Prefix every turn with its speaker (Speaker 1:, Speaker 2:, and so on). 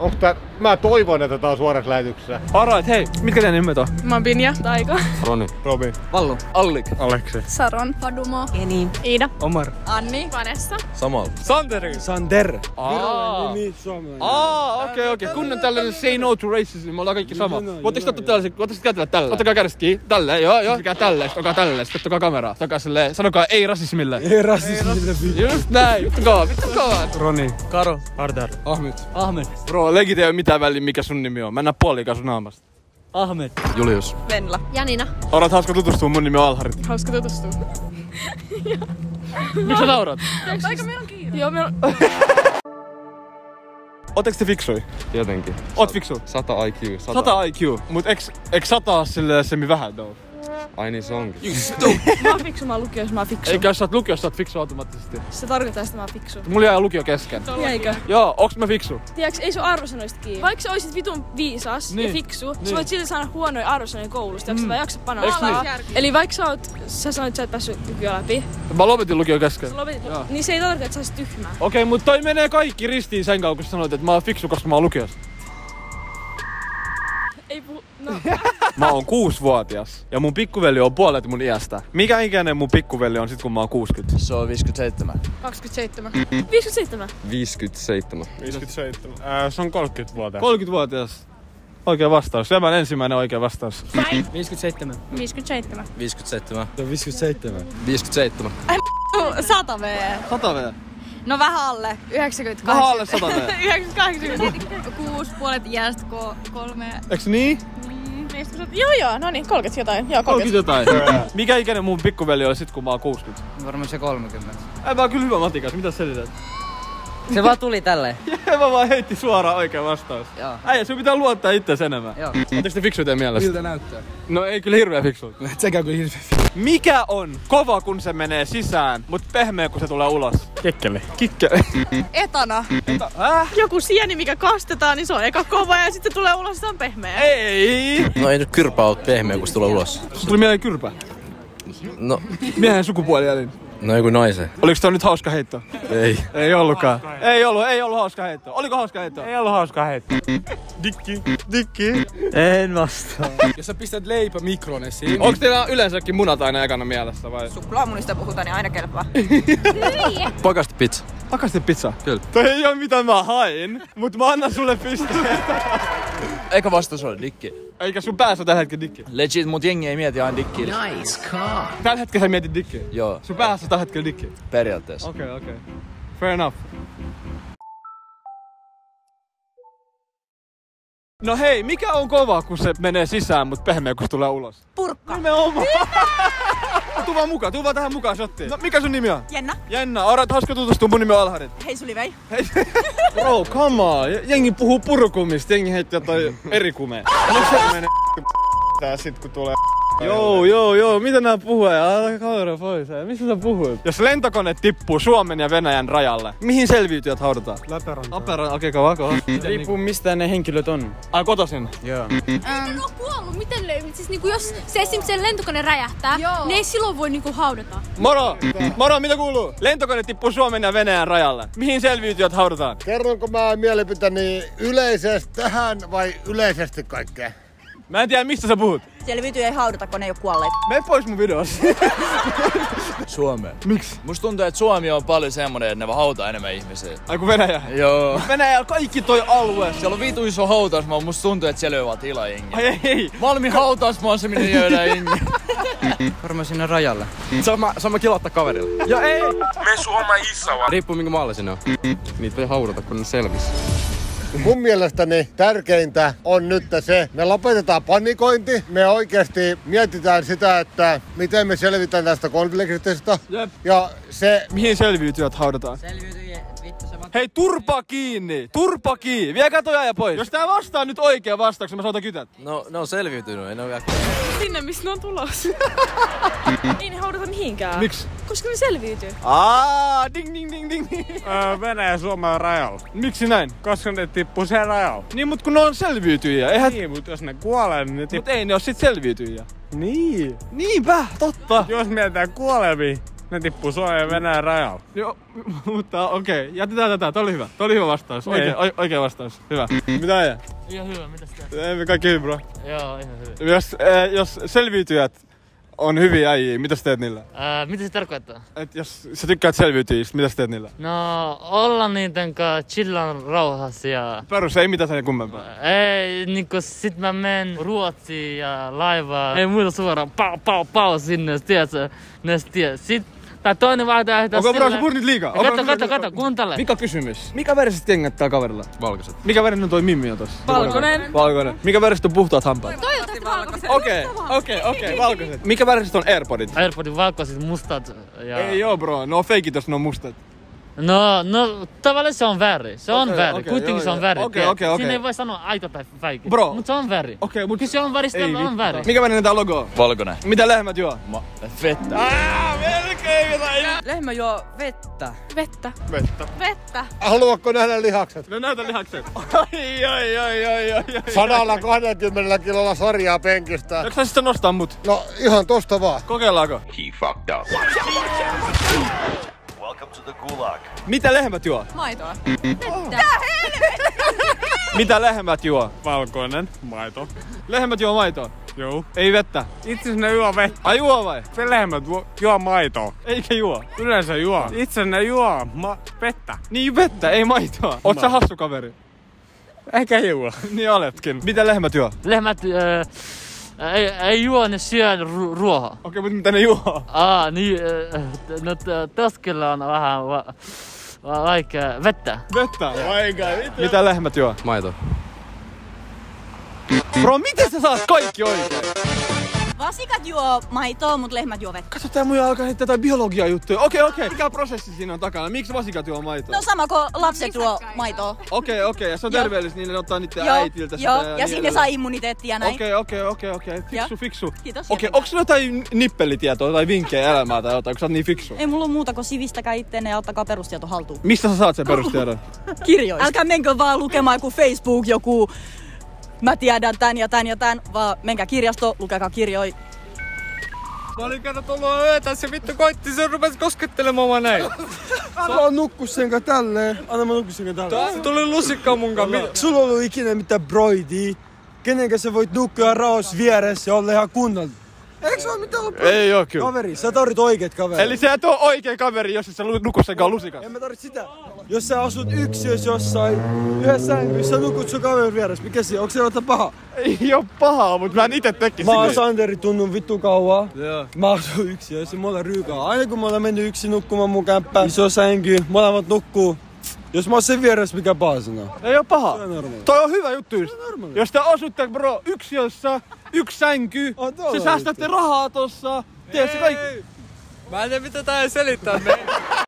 Speaker 1: Onks tää... Mä toivon, että tää on suorassa lähetyksessä.
Speaker 2: Alright, hei, mitkä teidän nimet on?
Speaker 3: Mä oon Binja. Taika.
Speaker 1: Roni. Robi.
Speaker 2: Vallu. Allik.
Speaker 1: Aleksi.
Speaker 3: Saron. Padumo. Eni. Iida.
Speaker 2: Omar.
Speaker 3: Anni. Vanessa.
Speaker 4: Samal.
Speaker 2: Santeri. Sander. Aa. Aa, okei, okei. Kun on tällainen say no to racism, me ollaan kaikki sama. Voitteko te ottaa tällaisen, voitteko kätellä tällä? Ottakaa kädestä kiinni. Tälle, joo, joo. Mikä tälle, sitten olkaa tälle, sitten ottakaa kameraa. Ottakaa silleen, sanokaa ei rasismille.
Speaker 5: Ei rasismille
Speaker 2: Just näin, vittukaa, vittukaa.
Speaker 5: Roni.
Speaker 2: Karo.
Speaker 5: Hardar. Ahmed.
Speaker 2: Ahmed. Bro, legit ei oo mitään väliä mikä sun nimi on. Mennään puolikaan sun naamasta.
Speaker 5: Ahmed.
Speaker 4: Julius.
Speaker 3: Venla.
Speaker 6: Janina.
Speaker 2: Orat hauska tutustua, mun nimi on Alharit.
Speaker 3: Hauska tutustua.
Speaker 2: Miksi sä naurat?
Speaker 3: Aika meillä on kiire. Joo, meillä on...
Speaker 2: Ootteko te fiksui?
Speaker 4: Tietenkin.
Speaker 2: Oot fiksu.
Speaker 4: 100 IQ. 100.
Speaker 2: 100 IQ. Mut eks, eks 100 oo silleen semmi vähän though?
Speaker 4: Ai niin se onkin.
Speaker 3: Mä oon fiksu, mä oon lukiossa, mä oon fiksu.
Speaker 2: Eikä jos sä oot lukiossa, sä oot fiksu automaattisesti.
Speaker 3: Se tarkoittaa että mä oon fiksu.
Speaker 2: Mulla jäi lukio kesken.
Speaker 3: Jäikö?
Speaker 2: Joo, onks mä fiksu?
Speaker 3: Tiedätkö, ei sun arvosanoista kiinni. Vaikka sä oisit vitun viisas
Speaker 2: Niin.
Speaker 3: ja fiksu,
Speaker 2: Niin.
Speaker 3: sä voit silti saada huonoja arvosanoja koulusta, mm. sä jaksa panostaa.
Speaker 2: Eiks
Speaker 3: Eli vaikka sä, oot, sä sanoit, että sä et päässyt lukio läpi,
Speaker 2: Mä lopetin lukio kesken.
Speaker 3: sä lopetit,
Speaker 2: Joo.
Speaker 3: niin se ei tarkoita, että sä olisit tyhmää.
Speaker 2: Okei, mut toi menee kaikki ristiin sen kautta, kun sä sanoit, että mä oon fiksu, koska mä oon lukiossa.
Speaker 3: Ei puhu, no.
Speaker 2: Mä oon kuusivuotias ja mun pikkuveli on puolet mun iästä. Mikä ikäinen mun pikkuveli on sit kun mä oon 60?
Speaker 4: Se on 57.
Speaker 3: 27. 57.
Speaker 4: 57.
Speaker 1: 57. Äh, se on 30 vuotta.
Speaker 2: 30-vuotias. Oikea vastaus.Lemän ensimmäinen oikea vastaus.
Speaker 5: 57.
Speaker 3: 57.
Speaker 4: 57.
Speaker 5: Se on 57.
Speaker 4: 57.
Speaker 6: 100 V.
Speaker 2: 100 V.
Speaker 6: No vähän alle. 98.
Speaker 2: Vähän alle 100 V.
Speaker 6: 98. Kuusi puolet iästä ko- kolme.
Speaker 2: Eiks niin?
Speaker 3: Joo joo, no niin, 30 jotain. Joo,
Speaker 2: 30
Speaker 3: 30.
Speaker 2: jotain. Mikä ikäinen mun pikkuveli oli sit kun mä oon 60?
Speaker 5: Varmaan se 30.
Speaker 2: Ei mä oon kyllä hyvä matikas, mitä selität?
Speaker 5: Se vaan tuli tälleen.
Speaker 2: mä vaan heitti suoraan oikea vastaus.
Speaker 5: Joo.
Speaker 2: Äijä, sun pitää luottaa itseäsi enemmän.
Speaker 5: Joo.
Speaker 2: Oletteko te fiksuja teidän mielestä?
Speaker 5: Miltä näyttää?
Speaker 2: No ei kyllä hirveä fiksu.
Speaker 5: Sekään kyllä hirveä.
Speaker 2: Mikä on kova kun se menee sisään, mut pehmeä kun se tulee ulos?
Speaker 1: Kekkeli.
Speaker 2: Kikke.
Speaker 6: Etana.
Speaker 2: Äh?
Speaker 3: Joku sieni, mikä kastetaan, niin se on eka kova ja sitten tulee ulos, se on pehmeä.
Speaker 2: Ei!
Speaker 4: No ei nyt kyrpä ole pehmeä, kun se tulee ulos.
Speaker 2: Sulla tuli mieleen kyrpä.
Speaker 4: No,
Speaker 2: Miehen sukupuolielin.
Speaker 4: No joku naisen.
Speaker 2: Oliko toi nyt hauska heitto?
Speaker 4: Ei.
Speaker 2: Ei ollutkaan. Ei ollut, ei ollut hauska heitto. Oliko hauska heitto?
Speaker 1: Ei ollut hauskaa heittää.
Speaker 2: Dikki. Dikki.
Speaker 5: En vastaa. Jos sä pistät leipä mikroon esiin.
Speaker 2: Onks teillä yleensäkin munat aina ekana mielessä vai?
Speaker 6: Suklaamunista puhutaan, niin aina kelpaa.
Speaker 4: Pakasti pizza.
Speaker 2: Pakasti pizza.
Speaker 4: Kyllä.
Speaker 2: Toi ei oo mitä mä hain, mut mä annan sulle pisteen.
Speaker 7: Eikä vastaus ole dikki.
Speaker 2: Eikä sun päässä tällä hetkellä dikki.
Speaker 7: Legit, mut jengi ei mieti aina dikkiä.
Speaker 2: Tällä hetkellä sä mietit dikkiä.
Speaker 7: Joo,
Speaker 2: Sun päässä tällä hetkellä dikki.
Speaker 7: periaatteessa.
Speaker 2: Okei, okay, okei. Okay. Fair enough. No hei, mikä on kova, kun se menee sisään, mut pehmeä, kun se tulee ulos?
Speaker 6: Purkka.
Speaker 2: Nimenomaan. Tuu vaan mukaan, tuu vaan tähän mukaan shottiin. No mikä sun nimi on?
Speaker 6: Jenna.
Speaker 2: Jenna, orat hauska tutustua, mun nimi on Alharit.
Speaker 6: Hei Sulivei.
Speaker 2: Bro, come on. Jengi puhuu purukumista, jengi heittää toi eri kumeen.
Speaker 1: No se menee tää sit kun tulee
Speaker 2: Joo, joo, joo. Mitä nää puhuu? Älä kamera pois. Mistä sä puhut? Jos lentokone tippuu Suomen ja Venäjän rajalle, mihin selviytyjät haudataan?
Speaker 1: Lateran.
Speaker 2: Lateran, okei, okay, kova,
Speaker 5: Riippuu mistä ne henkilöt on.
Speaker 2: Ai kotosin?
Speaker 5: Joo.
Speaker 6: Miten ne on kuollut? Miten ne, siis niinku jos se esimerkiksi se lentokone räjähtää, Joo. ne ei silloin voi niinku haudata.
Speaker 2: Moro! Moro, mitä kuuluu? Lentokone tippuu Suomen ja Venäjän rajalle. Mihin selviytyjät haudataan?
Speaker 1: Kerronko mä mielipiteeni yleisesti tähän vai yleisesti kaikkea?
Speaker 2: Mä en tiedä, mistä sä puhut.
Speaker 6: Selviytyy ei haudata, kun ne ei ole kuolleet.
Speaker 2: Me pois mun videossa.
Speaker 7: Suomeen.
Speaker 2: Miksi?
Speaker 7: Musta tuntuu, että Suomi on paljon semmonen, että ne vaan hautaa enemmän ihmisiä.
Speaker 2: Ai kun Venäjä.
Speaker 7: Joo.
Speaker 2: Venäjällä kaikki toi alue.
Speaker 7: Siellä on vitu iso hautausmaa, mutta musta tuntuu, että siellä ei ole vaan jengiä.
Speaker 2: Ai ei, ei.
Speaker 7: Malmin hautausmaa on se, minne jäädään jengiä.
Speaker 5: Varmaan sinne rajalle.
Speaker 4: Sama, sama kilottaa kaverille.
Speaker 2: Ja ei.
Speaker 4: Riippuu minkä maalla sinne on. Niitä ei haudata, kun ne selvis.
Speaker 1: Mun mielestäni tärkeintä on nyt se, me lopetetaan panikointi, me oikeasti mietitään sitä, että miten me selvitään tästä konfliktista.
Speaker 2: Jep.
Speaker 1: Ja se,
Speaker 2: Mihin selviytyjät haudataan?
Speaker 5: Selviytyjä, vittu se vaan.
Speaker 2: Hei, turpa kiinni! Turpa kiinni! Viekää toi aja pois! Jos tää vastaa nyt oikea vastauksen, mä saatan kytät.
Speaker 4: No, ne on selviytynyt, ei ne ole vielä...
Speaker 3: Sinne, missä ne on tulossa. ei ne haudata mihinkään.
Speaker 2: Miksi?
Speaker 3: Koska ne selviytyy.
Speaker 2: Aa, ding ding ding ding.
Speaker 1: öö, Venäjä ja Suomen rajalla.
Speaker 2: Miksi näin?
Speaker 1: Koska ne tippuu sen rajalla.
Speaker 2: Niin, mut kun ne on selviytyjiä, eihän...
Speaker 1: Niin, mutta jos ne kuolee, niin ne
Speaker 2: Mut
Speaker 1: tippuu.
Speaker 2: ei ne oo sit selviytyjiä.
Speaker 1: Niin.
Speaker 2: Niinpä, totta.
Speaker 1: Jos mietitään kuolemia,
Speaker 8: Ne tippuu Suomen ja Venäjän rajalla.
Speaker 2: Joo, mutta okei, okay. jätetään tätä. Tämä oli hyvä. Tämä oli hyvä vastaus. Oikea, o- oikea vastaus. Hyvä. Mitä äijä?
Speaker 9: Ihan hyvä, mitäs teet?
Speaker 2: Emme kaikki hyvin, bro.
Speaker 9: Joo, ihan hyvä.
Speaker 2: Jos, äh, jos selviytyjät on hyviä äijiä, mitä sä teet niillä?
Speaker 9: Ää, mitä se tarkoittaa?
Speaker 2: Et jos sä tykkäät selviytyjistä, mitä sä teet niillä?
Speaker 9: No, olla niiden kanssa chillan rauhassa ja...
Speaker 2: Perus, ei mitään sen kummempaa.
Speaker 9: Ei, niinku sit mä menen Ruotsiin ja laivaa. Ei muuta suoraan pau, pau, pau sinne, tiedätkö? Ne tiedä. Sit, tai toinen vaihtoehto
Speaker 2: Onko bro, sä liikaa?
Speaker 9: Kato, kato, kato, kuuntele.
Speaker 2: Mikä kysymys? Mikä väriset kengät tää kaverilla?
Speaker 4: Valkoiset.
Speaker 2: Mikä värinen on toi Mimmi on tossa?
Speaker 3: Valkoinen.
Speaker 2: Valkoinen. Mikä väriset on puhtaat hampaat?
Speaker 6: Toivottavasti valkoiset.
Speaker 2: Okei, okei, okei, valkoiset. Mikä väriset on Airpodit?
Speaker 9: Airpodin valkoiset mustat ja...
Speaker 2: Ei oo bro, no feikit jos ne on mustat.
Speaker 9: No, no, tavallaan se on väri. Se on
Speaker 2: Okei,
Speaker 9: väri.
Speaker 2: okei,
Speaker 9: Kuitenkin
Speaker 2: joo,
Speaker 9: se on
Speaker 2: joo.
Speaker 9: väri.
Speaker 2: Okei,
Speaker 9: tiedät.
Speaker 2: okei, okei.
Speaker 9: Siinä ei voi sanoa aito tai feikki.
Speaker 2: Bro.
Speaker 9: Mut se on väri.
Speaker 2: Okei, mut...
Speaker 9: Kun se on väristä,
Speaker 2: Ei
Speaker 9: on väri.
Speaker 2: Mikä värinen tää logo on?
Speaker 7: Valkoinen.
Speaker 2: Mitä lehmät juo?
Speaker 7: Ma- vettä.
Speaker 10: Lehmä juo vettä.
Speaker 6: Vettä.
Speaker 2: Vettä.
Speaker 6: Vettä.
Speaker 1: Haluatko nähdä lihakset?
Speaker 2: No näytä lihakset. Ai, ai, ai, ai, ai, ai.
Speaker 1: 120 kilolla sarjaa penkistä.
Speaker 2: Eikö sä sitten nostaa mut?
Speaker 1: No ihan tosta vaan.
Speaker 2: Kokeillaanko?
Speaker 11: He fucked up. Welcome to the gulag.
Speaker 2: Mitä lehmät juo?
Speaker 3: Maitoa.
Speaker 2: Mitä lehmät juo?
Speaker 8: Valkoinen. Maito.
Speaker 2: Lehmät juo maitoa.
Speaker 8: Joo.
Speaker 2: Ei vettä.
Speaker 8: Itse asiassa ne juo vettä.
Speaker 2: Ai juo vai?
Speaker 8: Se lehmät juo, juo maitoa.
Speaker 2: Eikä juo.
Speaker 8: Yleensä juo. Itse ne juo ma- vettä.
Speaker 2: Niin vettä, ei maitoa. Oot sä hassu kaveri?
Speaker 8: Ehkä juo.
Speaker 2: Niin oletkin. Mitä lehmät juo?
Speaker 9: Lehmät äh, ei, ei juo, ne syö ru- ruohoa.
Speaker 2: Okei, mutta mitä ne juo?
Speaker 9: Aa, niin, äh, no t- on vähän va- va- vaikea vettä.
Speaker 2: Vettä. Mitä lehmät juo?
Speaker 4: Maito.
Speaker 2: Bro, miten sä saat kaikki oikein?
Speaker 10: Vasikat juo maitoa, mutta lehmät juo vettä.
Speaker 2: Kato, tää muija alkaa heittää jotain biologia juttuja. Okei, okei. Mikä prosessi siinä on takana? Miksi vasikat juo maitoa?
Speaker 10: No sama kuin lapset juo maitoa.
Speaker 2: Okei, okei. Ja se on terveellistä, niin ne ottaa niiden
Speaker 10: Joo,
Speaker 2: äitiltä sitä.
Speaker 10: joo,
Speaker 2: niin
Speaker 10: ja sinne
Speaker 2: edelleen.
Speaker 10: saa immuniteettia näin.
Speaker 2: Okei, okei, okei, okei. Fiksu,
Speaker 10: Joo.
Speaker 2: fiksu.
Speaker 10: Kiitos.
Speaker 2: Okei,
Speaker 10: jätän.
Speaker 2: onko sulla jotain nippelitietoa tai vinkkejä elämää tai jotain, kun sä oot niin fiksu?
Speaker 10: Ei mulla ole muuta kuin sivistäkää itteenne ja ottakaa perustieto haltuun.
Speaker 2: Mistä sä saat sen perustiedon?
Speaker 10: Kirjoista. Älkää menkö vaan lukemaan joku Facebook, joku mä tiedän tän ja tän ja tän, vaan menkää kirjasto, lukekaa kirjoja.
Speaker 5: Mä olin kato tullut yötä, se vittu koitti, se rupesi koskettelemaan mua näin.
Speaker 12: Anna nukkua sen kanssa tälleen. Anna mä nukkua sen kanssa tälleen.
Speaker 5: Se tuli lusikka mun kanssa.
Speaker 12: Sulla on ollut ikinä mitään broidia. Kenenkä sä voit nukkua raos vieressä ja olla ihan kunnolla. Eikö se ole mitään ollut
Speaker 2: Ei oo kyllä.
Speaker 12: Kaveri, sä tarvit oikeet kaverit.
Speaker 2: Eli sä et oo oikein kaveri, jos et sä nuku sen kanssa lusikas.
Speaker 12: En mä tarvitse sitä. Jos sä asut yksin jossain yhdessä sängyssä, sä nukut sun kaverin vieressä. Mikä siinä? Onko se jotain paha?
Speaker 2: Ei oo pahaa, mut mä en ite tekisin.
Speaker 12: Mä oon Santeri tunnun vittu kauan.
Speaker 2: Joo.
Speaker 12: Mä asun se mulla ryykaa. Aina kun mä olen mennyt yksin nukkumaan mun kämppään, iso sänky, molemmat nukkuu. Jos mä oon sen vieressä, mikä paha sana?
Speaker 2: Ei oo paha.
Speaker 12: Se on normaali.
Speaker 2: Toi on hyvä juttu just.
Speaker 12: normaali.
Speaker 2: Jos te asutte bro yksiössä, yksi sänky,
Speaker 12: On
Speaker 2: se säästätte rahaa tossa. Tiedätkö kaikki?
Speaker 5: Mä en tiedä mitä tää selittää. Me...